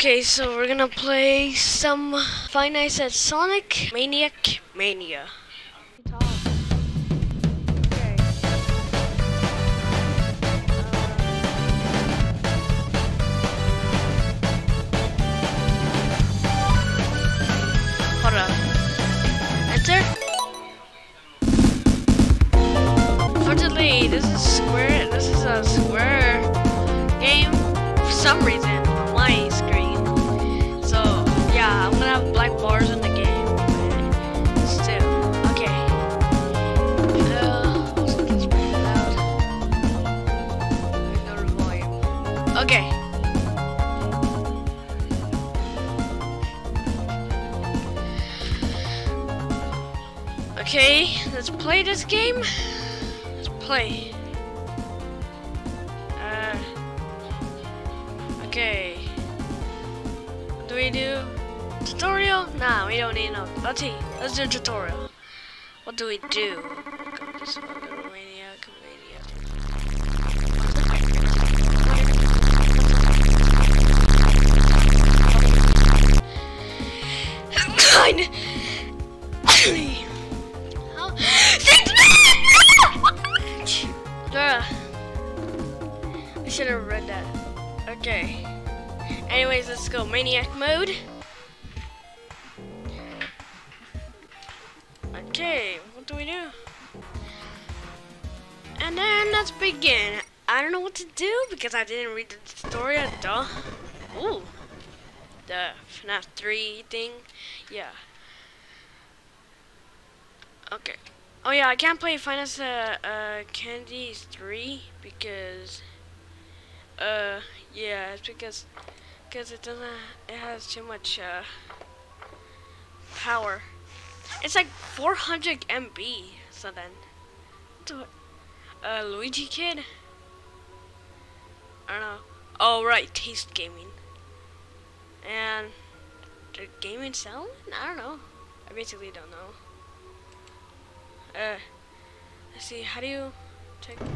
Okay, so we're gonna play some Five Nights at Sonic Maniac Mania. Okay, let's play this game. Let's play. Uh, okay. What do we do? Tutorial? Nah, we don't need no. Let's see. Let's do tutorial. What do we do? Okay, what do we do? And then let's begin. I don't know what to do because I didn't read the tutorial. Duh. Ooh. The FNAF 3 thing. Yeah. Okay. Oh yeah, I can't play Finance uh, uh, Candy's 3 because uh yeah, it's because because it doesn't it has too much uh power. It's like 400 MB. So then, uh Luigi Kid. I don't know. Oh right, Taste Gaming. And the gaming selling? I don't know. I basically don't know. Uh, let's see, how do you take... How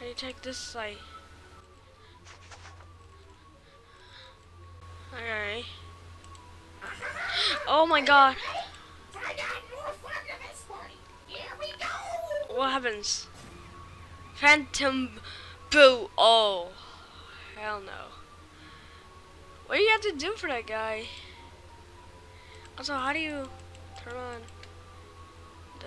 do you take this, site? Okay. Oh my god. What happens? Phantom Boo. Oh. Hell no. What do you have to do for that guy? Also, how do you turn on the...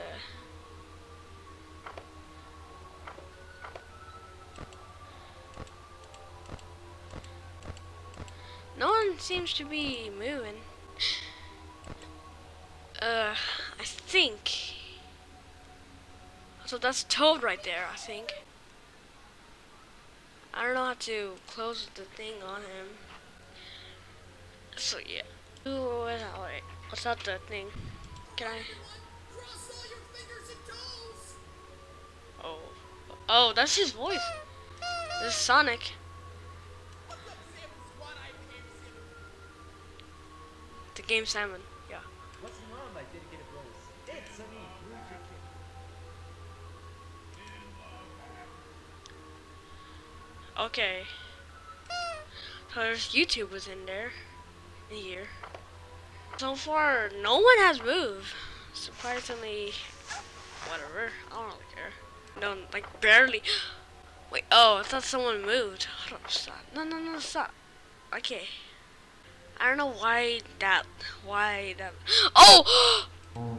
No one seems to be moving. Uh, I think. So that's Toad right there, I think. I don't know how to close the thing on him. So yeah. Ooh, wait, wait. What's that the thing? Can I? Oh. Oh, that's his voice. This is Sonic. The game Salmon. Kid. Okay. There's YouTube was in there. In here. So far, no one has moved. Surprisingly, whatever. I don't really care. No, like barely. Wait, oh, I thought someone moved. Hold on, stop. No, no, no, stop. Okay. I don't know why that, why that. Oh!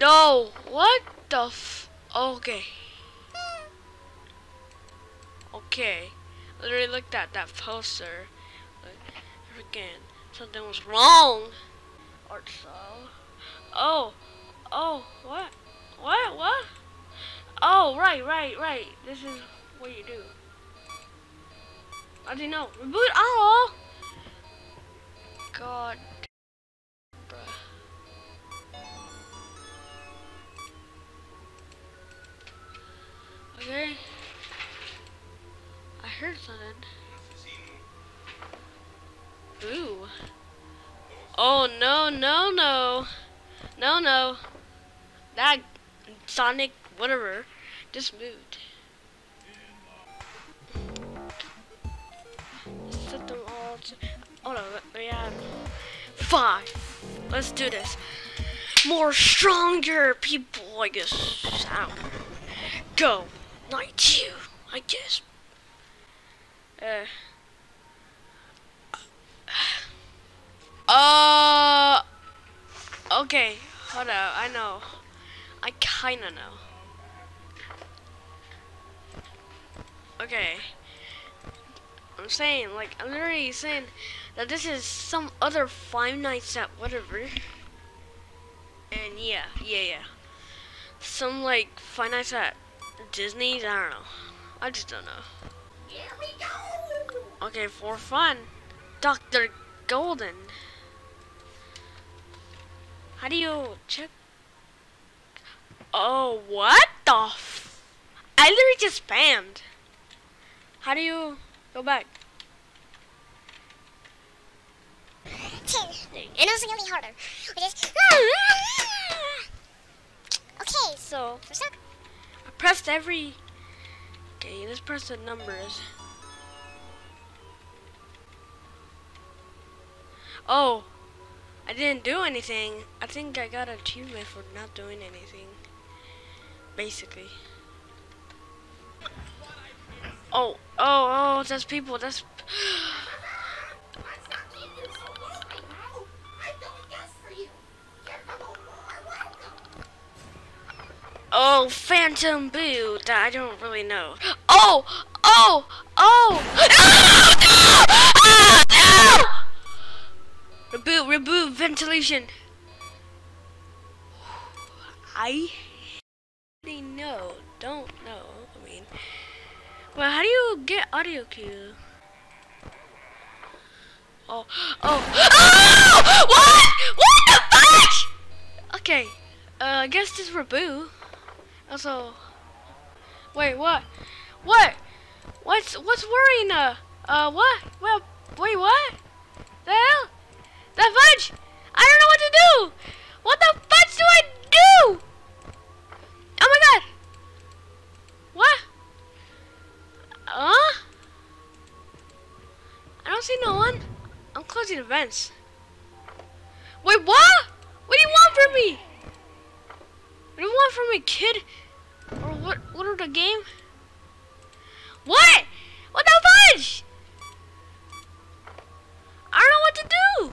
No! What the f. Okay. Okay. Literally looked at that poster. Freaking, something was wrong. Art so. Oh, oh, what? What? What? Oh, right, right, right. This is what you do. I didn't know. Reboot all. God. Bruh. Okay. I heard something. Ooh. Oh no no no. No no. That Sonic whatever just moved. set them all to. Oh no, have five. Let's do this. More stronger people, I guess. I. Go. Night you, I guess. Uh. Uh. Okay, hold on. I know. I kinda know. Okay. I'm saying, like, I'm literally saying that this is some other Five Nights at whatever. And yeah, yeah, yeah. Some, like, Five Nights at Disney's, I don't know. I just don't know. Here we go! Okay, for fun. Dr. Golden. How do you check? Oh, what the f- I literally just spammed. How do you go back? Ten. And also gonna be harder. Which is Okay, so. I pressed every. Okay, let's press the numbers. Oh, I didn't do anything. I think I got an achievement for not doing anything. Basically. Oh, oh, oh, that's people. That's. Oh, Phantom Boo. I don't really know. Oh, oh, oh. No! No! Reboot, reboot, ventilation. I already know. Don't know. I mean, well, how do you get audio cue? Oh, oh, oh! What? What the fuck? Okay, uh, I guess this reboot. Also, wait, what? What? What's what's worrying? Uh, uh, what? Well, wait, what? The hell? That fudge! I don't know what to do. What the fudge do I do? Oh my god! What? Huh? I don't see no one. I'm closing the vents. Wait, what? What do you want from me? Do you want from me, kid? Or what? What are the game? What? What the fudge? I don't know what to do.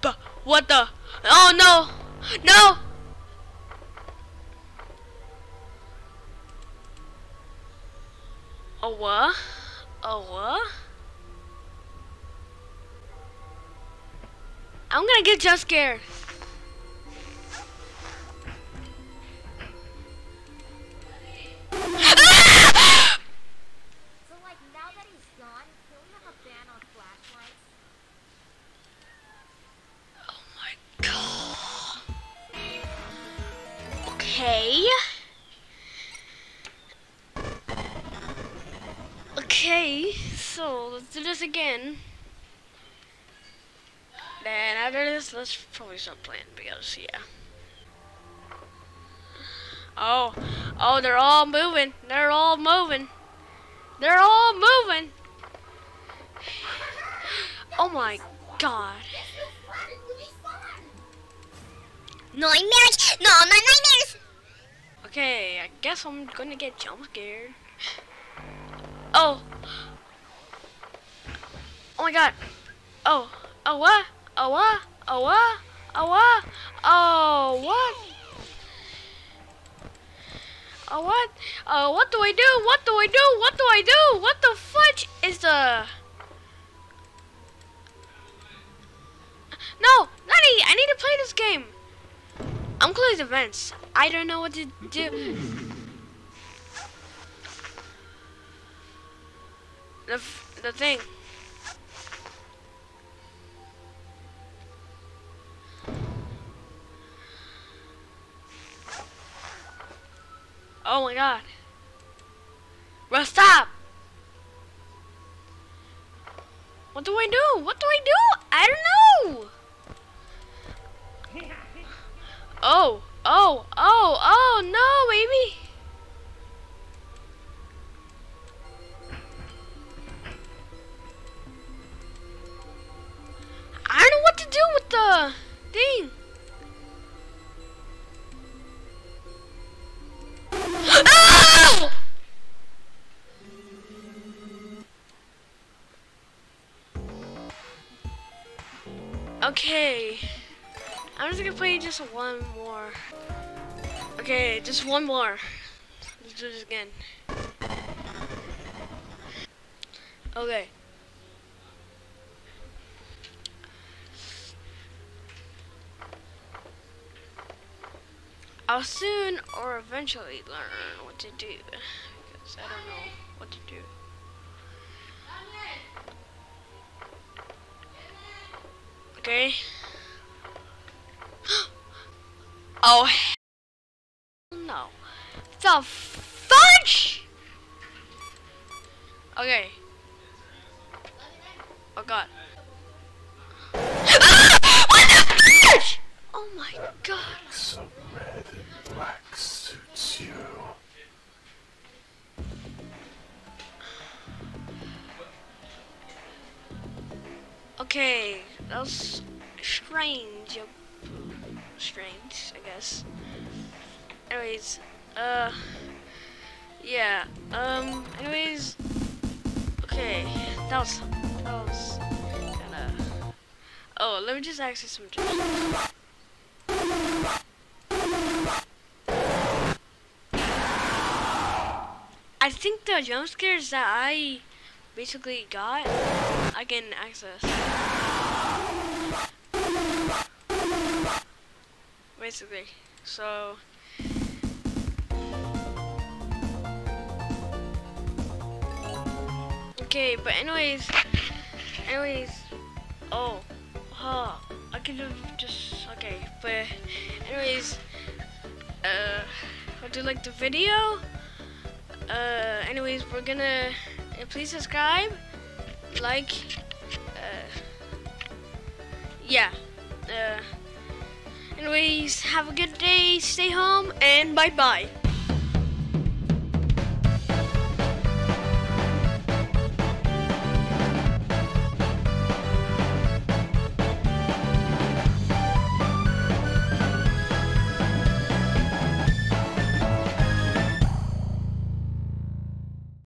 But what the? Oh no! No! A what? A what? I'm gonna get just scared. Okay. Okay, so let's do this again. Then after this, let's probably stop playing because yeah. Oh, oh, they're all moving. They're all moving. They're all moving. Oh my god. Nightmares? No, not nightmares! Okay, I guess I'm gonna get jump scared. Oh. Oh my god. Oh. Oh what? Oh what? Oh what? Oh what? Oh what? Oh what? Oh what do I do? What do I do? What do I do? What the fudge is the? No, Nani, I need to play this game. I'm closing events. I don't know what to do. The the thing. Oh my god. Bro, stop! What do I do? What do I do? I don't know! Oh, oh, oh, oh, no, baby. I don't know what to do with the thing. Oh! Okay gonna play just one more. Okay, just one more. Let's do this again. Okay. I'll soon or eventually learn what to do because I don't know oh no. The fudge! Okay. Oh god. Ah! What the fudge? Oh my god. Some red and black suits you. Okay, that was strange. Strange, I guess. Anyways, uh, yeah. Um. Anyways, okay. That was that was kind of. Oh, let me just ask you some. I think the jump scares that I basically got, I can access. Basically, so. Okay, but anyways, anyways, oh, huh, I have just, okay, but anyways, uh, hope you liked the video. Uh, anyways, we're gonna, uh, please subscribe, like, uh, yeah, uh, anyways, have a good day, stay home, and bye-bye.